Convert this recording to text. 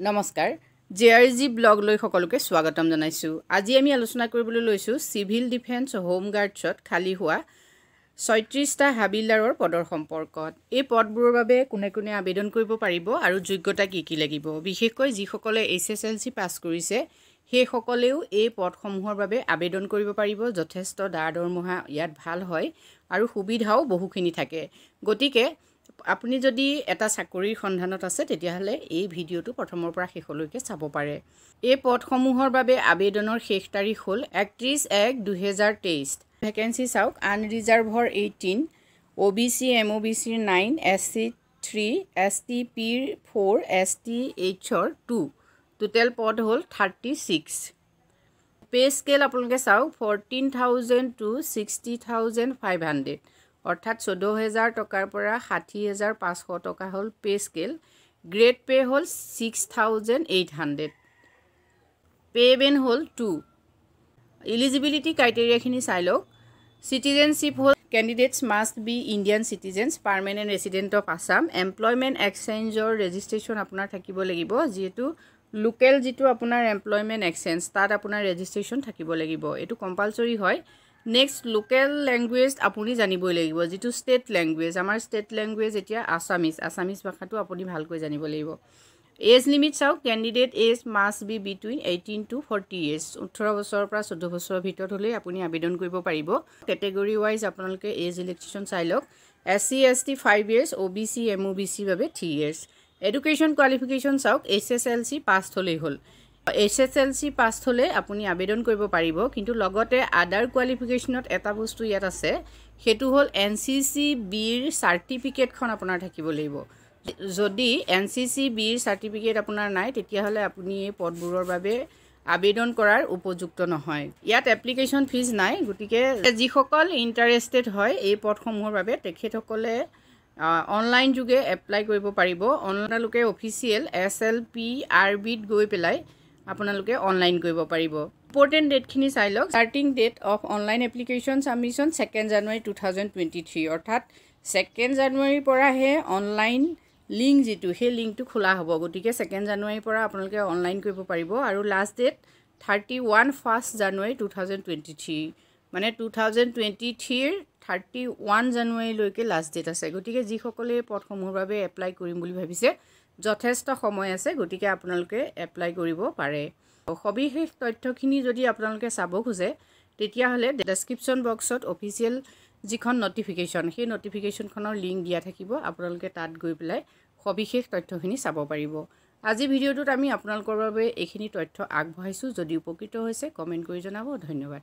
নমস্কাৰ। J R G ব্লগলৈ সকলোকে স্বাগতম জনাইছোঁ। আজি আমি আলোচনা কৰিবলৈ লৈছোঁ চিভিল ডিফেন্স হোম গাৰ্ডছত খালী হোৱা ছয়ত্ৰিছটা হাবিলদাৰৰ পদৰ সম্পৰ্কত। এই পদবোৰৰ বাবে কোনে কোনে আবেদন কৰিব পাৰিব আৰু যোগ্যতা কি কি লাগিব? বিশেষকৈ যিসকলে H S L C pass কৰিছে সেইসকলেও এই পদসমূহৰ বাবে আবেদন কৰিব পাৰিব। যথেষ্ট দা দৰমহা ইয়াত ভাল হয় আৰু সুবিধাও বহুখিনি থাকে। গতিকে আপুনি যদি এটা চাকৰিৰ সন্ধানত আছে তেতিয়াহ'লে এই ভিডিঅ'টো প্ৰথমৰ পৰা শেষলৈকে চাব পাৰে। এই পদসমূহৰ বাবে আবেদনৰ শেষ তাৰিখ হ'ল একত্ৰিছ এক দুহেজাৰ তেইছ ভেকেঞ্চি চাওক আনৰিজাৰ্ভৰ eighteen O' B C M O' B চিৰ nine S C three S T পিৰ ফ'ৰ এছ টি এইচৰ টু। টোটেল পদ হ'ল থাৰ্টি ছিক্স। পে' স্কেল আপোনালোকে চাওক fourteen thousand to sixty thousand five hundred. অৰ্থাৎ চৈধ্য হেজাৰ টকাৰ পৰা ষাঠি হেজাৰ পাঁচশ টকা হ'ল পে' স্কেল। গ্ৰেড পে' হ'ল six thousand eight hundred. Pay' band হ'ল টু। ইলিজিবিলিটি ক্ৰাইটেৰিয়াখিনি চাই লওক। চিটিজেনশ্বিপ হ'ল candidates must be Indian citizens permanent resident of Assam. Employment এক্সচেঞ্জৰ registration আপোনাৰ থাকিব লাগিব যিহেতু লোকেল যিটো আপোনাৰ এমপ্লয়মেণ্ট এক্সচেঞ্জ তাত আপোনাৰ ৰেজিষ্ট্ৰেশ্যন থাকিব লাগিব। এইটো কম্পালচৰি হয়। নেক্সট লোকেল লেংগুৱেজ আপুনি জানিবই লাগিব। যিটো ষ্টেট লেংগুৱেজ আমাৰ ষ্টেট লেংগুৱেজ এতিয়া আছামিজ আছামিজ ভাষাটো আপুনি ভালকৈ জানিব লাগিব। এজ লিমিট চাওক candidate age must be between eighteen to forty years ওঠৰ বছৰৰ পৰা চৈধ্য বছৰৰ ভিতৰত হ'লেই আপুনি আবেদন কৰিব পাৰিব। কেটেগৰী ৱাইজ আপোনালোকে এজ ইলেকশ্যন চাই লওক। S C S T five years O' B C M O' B চিৰ বাবে থ্ৰী ইয়েৰ্ছ এডুকেশ্যন কোৱালিফিকেশ্যন চাওক H S L C pass হ'লেই হ'ল। H S L C pass হ'লে আপুনি আবেদন কৰিব পাৰিব কিন্তু লগতে আদাৰ কোৱালিফিকেশ্যনত এটা বস্তু ইয়াত আছে। সেইটো হ'ল এন চি চি বিৰ চাৰ্টিফিকেটখন আপোনাৰ থাকিব লাগিব। যদি এন চি চি বিৰ চাৰ্টিফিকেট আপোনাৰ নাই তেতিয়াহ'লে আপুনি এই পদবোৰৰ বাবে আবেদন কৰাৰ উপযুক্ত নহয়। ইয়াত এপ্লিকেশ্যন ফিজ নাই গতিকে যিসকল ইণ্টাৰেষ্টেড হয় এই পদসমূহৰ বাবে তেখেতসকলে অনলাইন যোগে এপ্লাই কৰিব পাৰিব। আপোনালোকে official S L P R বিত গৈ পেলাই আপোনালোকে অনলাইন কৰিব পাৰিব। ইম্পৰ্টেণ্ট ডেটখিনি চাই লওক। Starting date of online application submission second January two thousand twenty three অৰ্থাৎ ছেকেণ্ড জানুৱাৰীৰ পৰাহে অনলাইন লিংক যিটো সেই লিংকটো খোলা হ'ব। গতিকে ছেকেণ্ড জানুৱাৰীৰ পৰা আপোনালোকে অনলাইন কৰিব পাৰিব। আৰু last date thirty one first January two thousand twenty three মানে টু থাউজেণ্ড টুৱেণ্টি থ্ৰীৰ থাৰ্টি ওৱান জানুৱাৰীলৈকে লাষ্ট ডেট আছে। গতিকে যিসকলে পদসমূহৰ বাবে এপ্লাই কৰিম বুলি ভাবিছে যথেষ্ট সময় আছে গতিকে আপোনালোকে এপ্লাই কৰিব পাৰে। সবিশেষ তথ্যখিনি যদি আপোনালোকে চাব খোজে তেতিয়াহ'লে ডেছক্ৰিপশ্যন বক্সত অফিচিয়েল যিখন নটিফিকেশ্যন সেই নটিফিকেশ্যনখনৰ লিংক দিয়া থাকিব। আপোনালোকে তাত গৈ পেলাই সবিশেষ তথ্যখিনি চাব পাৰিব। আজি ভিডিঅ'টোত আমি আপোনালোকৰ বাবে এইখিনি তথ্য আগবঢ়াইছোঁ। যদি উপকৃত হৈছে কমেণ্ট কৰি জনাব। ধন্যবাদ।